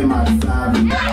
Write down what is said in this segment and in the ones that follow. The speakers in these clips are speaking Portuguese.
in my side.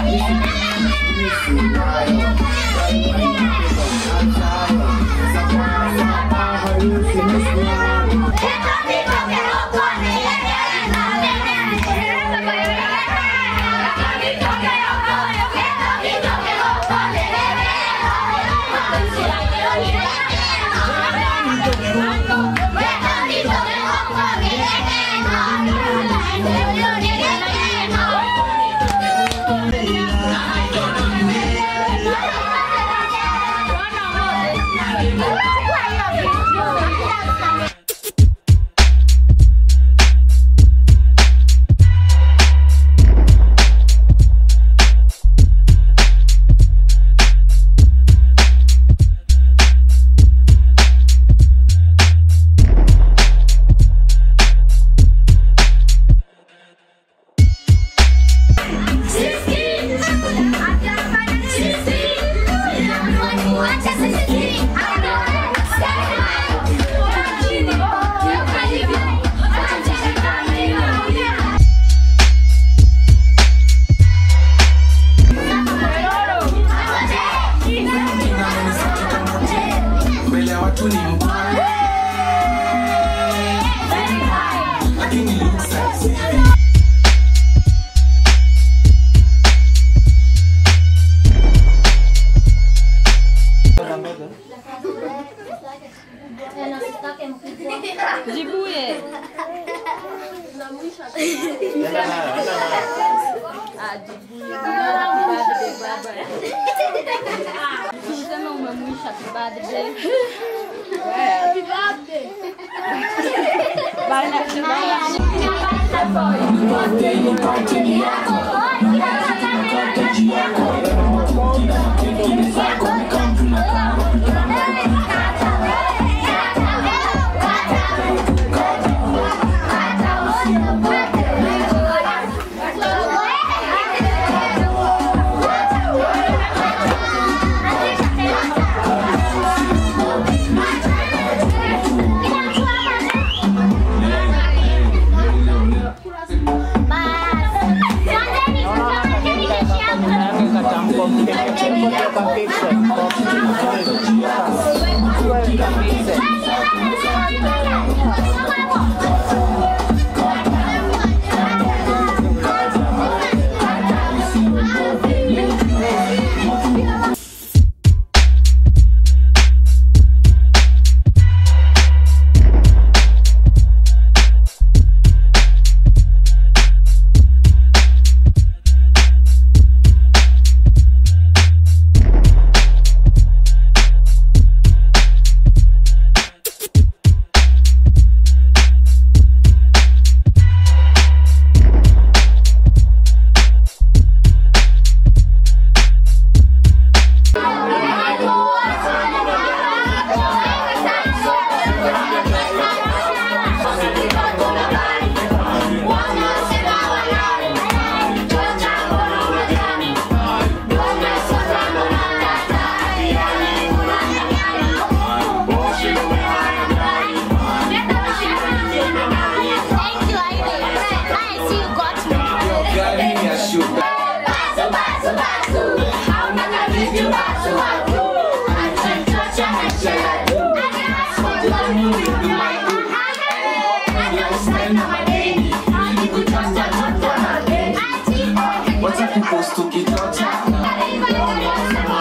Look sexy Jibuye. Ah, jibuye. Birthday baba. Never you must daily continue. 快点啦！People still get touched.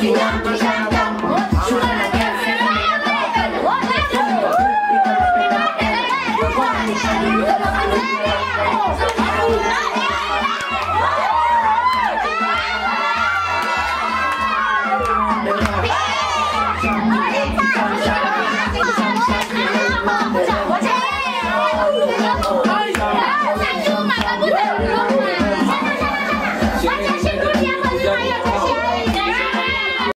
King